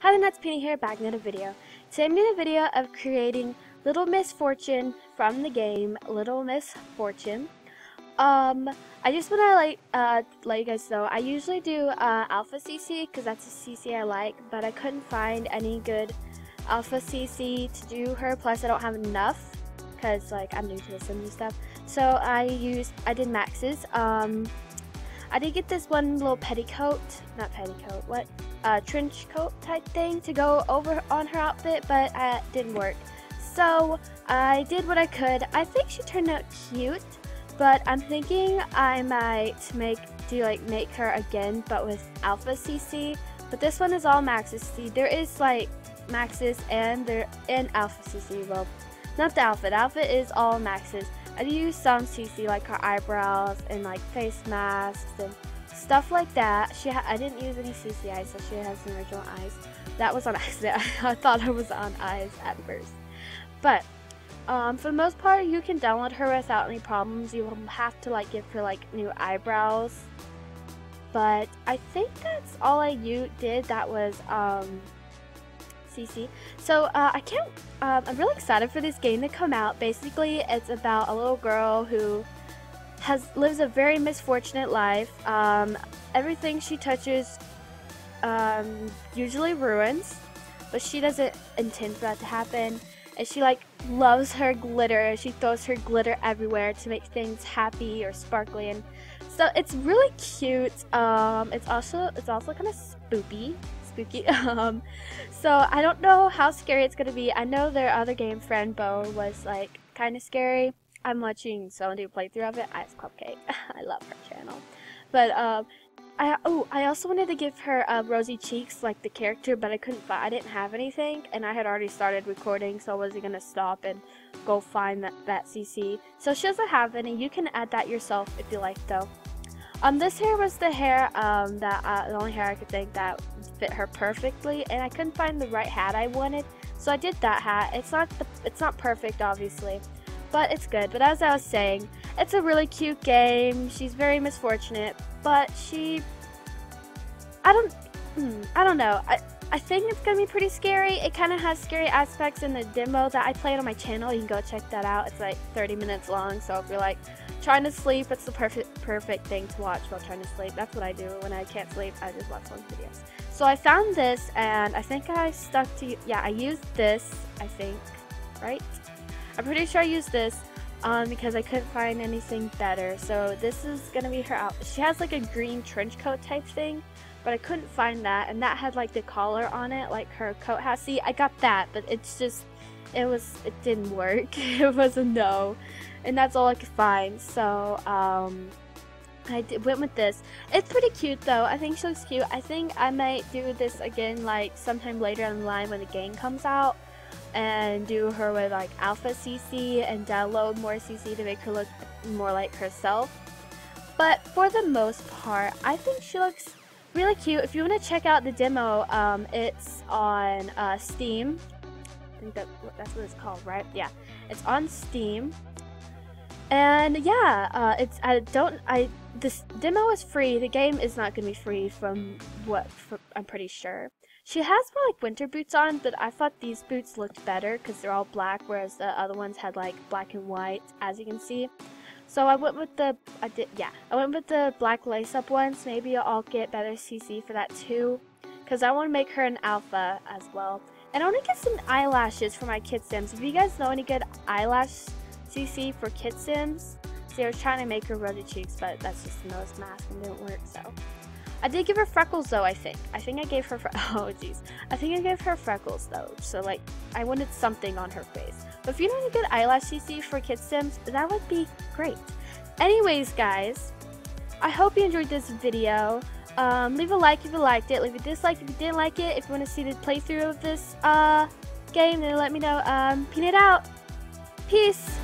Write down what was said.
Hi the Nuts Peanut here, back another video. Today I'm doing a video of creating Little Misfortune from the game Little Miss Fortune. Um, I just want to like uh, let you guys know, I usually do uh, Alpha CC because that's a CC I like, but I couldn't find any good Alpha CC to do her, plus I don't have enough because like I'm new to this and stuff. So I used, I did Maxis. Um, I did get this one little petticoat, not petticoat, what, uh, trench coat type thing to go over on her outfit, but uh, it didn't work. So I did what I could. I think she turned out cute, but I'm thinking I might make do like make her again, but with Alpha CC. But this one is all Maxis CC. There is like Maxis and there in Alpha CC. Well, not the outfit. Outfit is all Maxis. I do use some CC like her eyebrows and like face masks and stuff like that. She I didn't use any CC eyes, so she has the original eyes. That was on accident. I thought it was on eyes at first. But um, for the most part, you can download her without any problems. You will have to like give her like new eyebrows. But I think that's all I you did. That was um, CC. So uh, I can't. Um, I'm really excited for this game to come out. Basically, it's about a little girl who has lives a very misfortunate life. Um, everything she touches um, usually ruins, but she doesn't intend for that to happen. And she like loves her glitter. She throws her glitter everywhere to make things happy or sparkly, and so it's really cute. Um, it's also it's also kind of spooky spooky. um, so I don't know how scary it's gonna be. I know their other game, Fran Bow, was like kind of scary. I'm watching someone do a playthrough of it. Ice Cupcake. I love her channel. But um, I oh I also wanted to give her uh, rosy cheeks like the character, but I couldn't find. I didn't have anything, and I had already started recording, so I wasn't gonna stop and go find that that CC. So she doesn't have any. You can add that yourself if you like, though. Um, this hair was the hair um that uh, the only hair I could think that fit her perfectly, and I couldn't find the right hat I wanted, so I did that hat. It's not the, it's not perfect, obviously, but it's good. But as I was saying, it's a really cute game. She's very misfortunate, but she, I don't, hmm, I don't know. I, I think it's gonna be pretty scary. It kind of has scary aspects in the demo that I played on my channel. You can go check that out. It's like 30 minutes long, so if you're like trying to sleep, it's the perfect perfect thing to watch while trying to sleep. That's what I do when I can't sleep. I just watch long videos. So I found this and I think I stuck to, yeah, I used this, I think, right? I'm pretty sure I used this um, because I couldn't find anything better. So this is going to be her outfit. She has like a green trench coat type thing, but I couldn't find that. And that had like the collar on it, like her coat has. See, I got that, but it's just, it was, it didn't work. it was a no. And that's all I could find. So, um, I went with this. It's pretty cute though. I think she looks cute. I think I might do this again like sometime later in the line when the game comes out and do her with like alpha CC and download more CC to make her look more like herself. But for the most part, I think she looks really cute. If you want to check out the demo, um, it's on uh, Steam. I think that, that's what it's called, right? Yeah, it's on Steam. And yeah, uh, it's I don't I this demo is free. The game is not gonna be free from what from, I'm pretty sure. She has more like winter boots on, but I thought these boots looked better because they're all black, whereas the other ones had like black and white, as you can see. So I went with the I did yeah I went with the black lace up ones. Maybe I'll get better CC for that too, because I want to make her an alpha as well. And I want to get some eyelashes for my kid sims. If you guys know any good eyelash CC for Kit Sims. See, I was trying to make her rosy cheeks, but that's just the nose mask and didn't work, so. I did give her freckles though, I think. I think I gave her, oh jeez. I think I gave her freckles though, so like, I wanted something on her face. But if you know any good eyelash CC for Kit Sims, that would be great. Anyways, guys, I hope you enjoyed this video. Um, leave a like if you liked it, leave a dislike if you didn't like it. If you want to see the playthrough of this uh, game, then let me know. Um, pin it out. Peace.